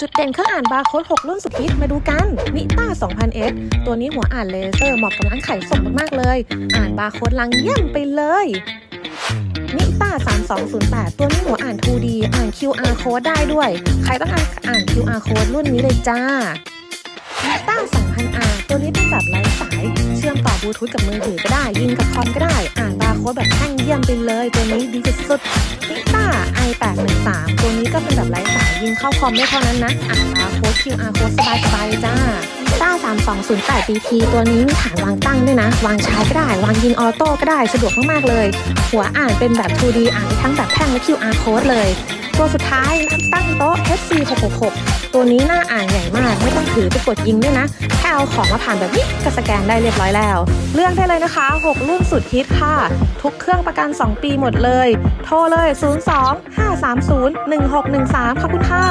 จุดเด่นเครื่องอ่านบาร์โค้ด 6 รุ่นสุดฮิตมาดูกันนิต้า 2000S ตัวนี้หัวอ่านเลเซอร์เหมาะกับร้านขายส่งมากๆเลย อ่านบาร์โค้ดลังเยี่ยมไปเลยนิต้า 3208 ตัวนี้หัวอ่าน 2D อ่าน QR code ได้ด้วย ใครต้องการอ่าน QR code รุ่นนี้เลยจ้านิต้า 2000R ตัวนี้เป็นแบบไร้สาย เชื่อมต่อบลูทูธกับมือถือก็ได้ ยิงกับคอมก็ได้ อ่านบาร์โค้ดแบบแท่งเยี่ยมไปเลย ตัวนี้ดีสุดๆนิต้า i813 ตัวนี้ก็เป็นแบบไร้สายยิงเข้าคอมได้เท่านั้นนะ อ่านบาร์โค้ด QR code สบายๆจ้าต้า3208 BT ตัวนี้มีฐานวางตั้งด้วยนะ วางชาร์จก็ได้ วางยิงออโต้ก็ได้ สะดวกมากๆเลย หัวอ่านเป็นแบบ 2D อ่านทั้งแบบแท่งและ QR code เลย ตัวสุดท้ายตั้งโต๊ะ HC666 ตัวนี้หน้าอ่านใหญ่มาก ไม่ต้องถือไปกดยิงด้วยนะแค่เอาของมาผ่านแบบนี้ก็สแกนได้เรียบร้อยแล้ว เลือกได้เลยนะคะ 6 รุ่นสุดฮิตค่ะ ทุกเครื่องประกัน 2 ปีหมดเลย โทรเลย 02 530 1613ขอบคุณค่ะ